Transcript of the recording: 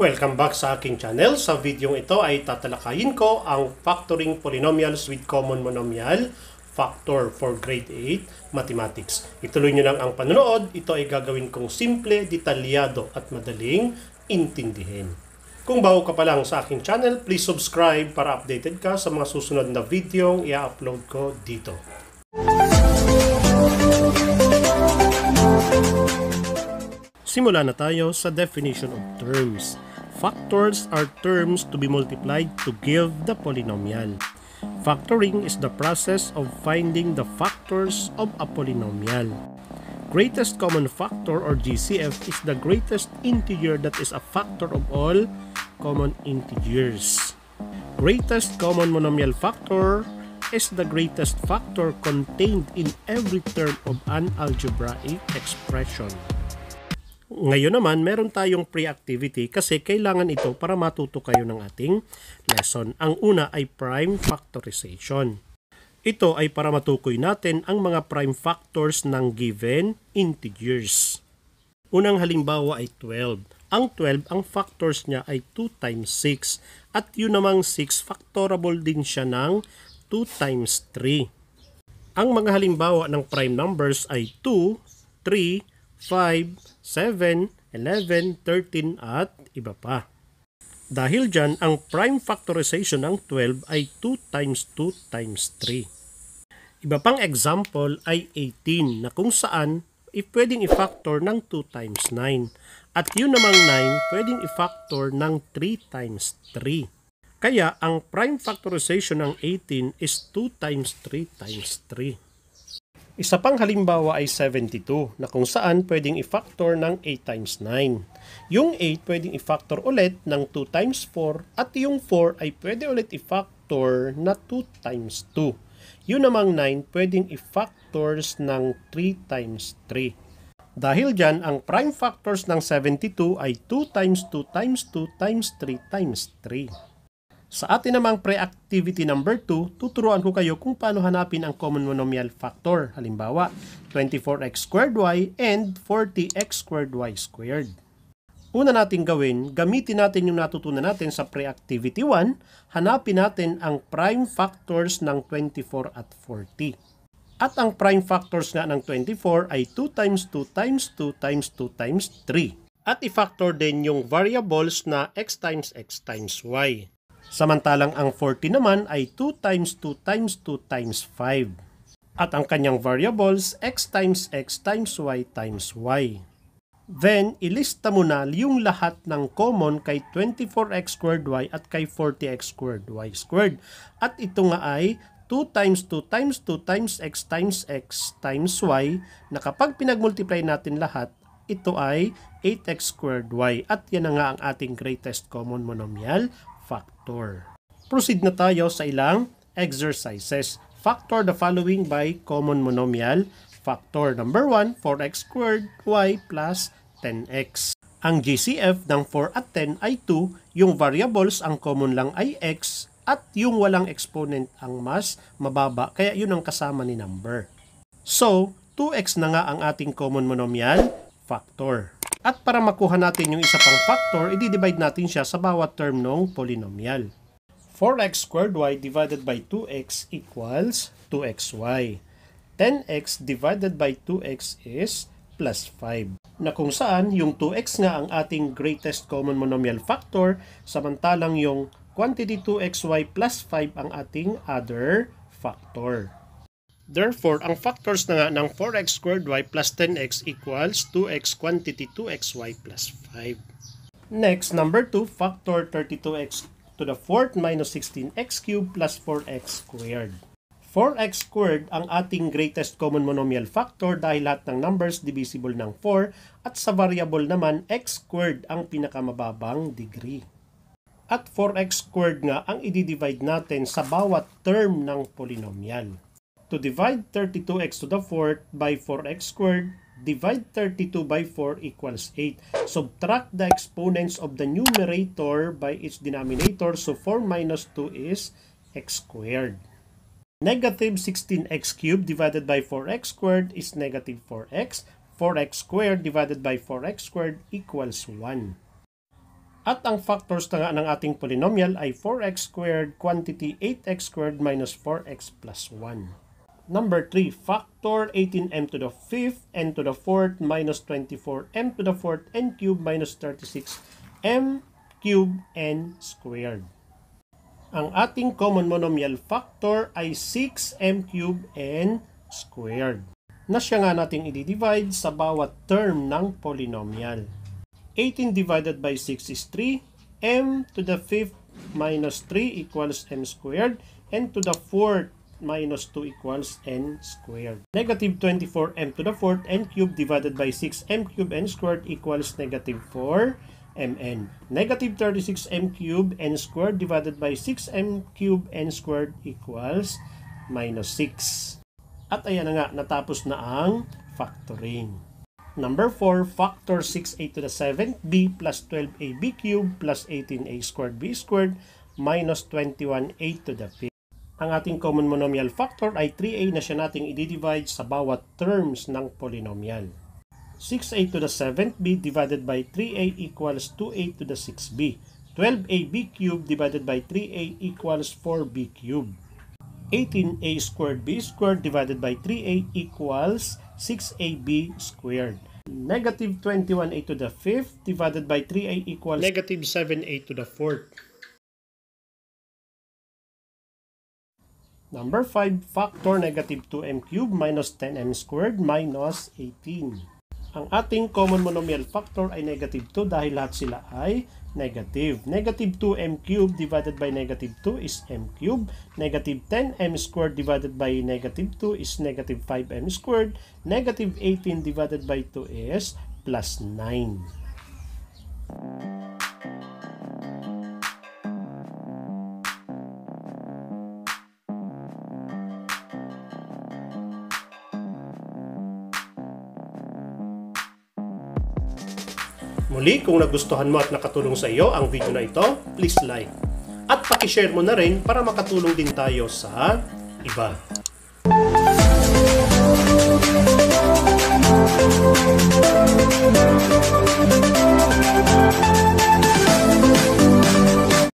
Welcome back sa aking channel. Sa video ito ay tatalakayin ko ang factoring polynomials with common monomial factor for grade 8 mathematics. Ituloy nyo lang ang panonood. Ito ay gagawin kong simple, detalyado at madaling intindihin. Kung bago ka pa lang sa aking channel, please subscribe para updated ka sa mga susunod na video i-upload ko dito. Simula na tayo sa definition of terms. Factors are terms to be multiplied to give the polynomial. Factoring is the process of finding the factors of a polynomial. Greatest common factor or GCF is the greatest integer that is a factor of all common integers. Greatest common monomial factor is the greatest factor contained in every term of an algebraic expression. Ngayon naman, meron tayong pre-activity kasi kailangan ito para matuto kayo ng ating lesson. Ang una ay prime factorization. Ito ay para matukoy natin ang mga prime factors ng given integers. Unang halimbawa ay 12. Ang 12, ang factors niya ay 2 times 6 at yun namang 6 factorable din siya ng 2 times 3. Ang mga halimbawa ng prime numbers ay 2, 3, 5, 7, 11, 13 at iba pa. Dahil dyan, ang prime factorization ng 12 ay 2 times 2 times 3. Iba pang example ay 18 na kung saan if pwedeng i-factor ng 2 times 9. At yun namang 9 pwedeng i-factor ng 3 times 3. Kaya ang prime factorization ng 18 is 2 times 3 times 3. Isa pang halimbawa ay 72 na kung saan pwedeng i-factor ng 8 times 9. Yung 8 pwedeng i-factor ulit ng 2 times 4 at yung 4 ay pwede ulit i-factor na 2 times 2. Yun namang 9 pwedeng i-factors ng 3 times 3. Dahil dyan, ang prime factors ng 72 ay 2 times 2 times 2 times 3 times 3. Sa atin namang pre-activity number 2, tuturuan ko kayo kung paano hanapin ang common monomial factor. Halimbawa, 24x squared y and 40x squared y squared. Una natin gawin, gamitin natin yung natutunan natin sa pre-activity 1, hanapin natin ang prime factors ng 24 at 40. At ang prime factors nga ng 24 ay 2 times 2 times 2 times 2 times 3. At i-factor din yung variables na x times x times y. Samantalang ang 40 naman ay 2 times 2 times 2 times 5. At ang kanyang variables, x times x times y times y. Then, ilista mo na yung lahat ng common kay 24x squared y at kay 40x squared y squared. At ito nga ay 2 times 2 times 2 times x times x times y na kapag pinagmultiply natin lahat, ito ay 8x squared y at yan na nga ang ating greatest common monomial factor. Proceed na tayo sa ilang exercises. Factor the following by common monomial factor. Number 1, 4x squared y plus 10x. Ang GCF ng 4 at 10 ay 2, yung variables ang common lang ay x, at yung walang exponent ang mas mababa, kaya yun ang kasama ni number. So, 2x na nga ang ating common monomial factor. At para makuha natin yung isa pang factor, i-divide natin siya sa bawat term ng polynomial. 4x squared y divided by 2x equals 2xy. 10x divided by 2x is plus 5. Na kung saan yung 2x nga ang ating greatest common monomial factor, samantalang yung quantity 2xy plus 5 ang ating other factor. Therefore, ang factors na nga ng 4x squared y plus 10x equals 2x quantity 2xy plus 5. Next, number 2, factor 32x to the 4th minus 16x cubed plus 4x squared. 4x squared ang ating greatest common monomial factor dahil lahat ng numbers divisible ng 4 at sa variable naman x squared ang pinakamababang degree. At 4x squared nga ang i-divide natin sa bawat term ng polynomial. To divide 32x to the 4th by 4x squared, divide 32 by 4 equals 8. Subtract the exponents of the numerator by its denominator. So 4 minus 2 is x squared. Negative 16x cubed divided by 4x squared is negative 4x. 4x squared divided by 4x squared equals 1. At ang factors na nga ng ating polynomial ay 4x squared quantity 8x squared minus 4x plus 1. Number 3, factor 18m to the 5th n to the 4th minus 24m to the 4th n cubed minus 36m cubed n squared. Ang ating common monomial factor ay 6m cubed n squared na siya nga nating i-divide sa bawat term ng polynomial. 18 divided by 6 is 3. m to the 5th minus 3 equals m squared. and to the 4th minus 2 equals n squared. Negative 24 m to the 4th n cubed divided by 6 m cubed n squared equals negative 4 mn. Negative 36 m cubed n squared divided by 6 m cubed n squared equals minus 6. At ayan na nga, natapos na ang factoring. Number 4, factor 6a to the 7th b plus 12ab cubed plus 18a squared b squared minus 21a to the 5th. Ang ating common monomial factor ay 3a na siya nating i-divide sa bawat terms ng polynomial. 6a to the 7th b divided by 3a equals 2a to the 6b. 12ab cubed divided by 3a equals 4b cubed. 18a squared b squared divided by 3a equals 6ab squared. Negative 21a to the 5th divided by 3a equals negative 7a to the 4th. Number 5, factor negative 2m cubed minus 10m squared minus 18. Ang ating common monomial factor ay negative 2 dahil lahat sila ay negative. Negative 2m cubed divided by negative 2 is m cubed. Negative 10m squared divided by negative 2 is negative 5m squared. Negative 18 divided by 2 is plus 9. Muli, kung nagustuhan mo at nakatulong sa iyo ang video na ito, please like. At pakishare mo na rin para makatulong din tayo sa iba.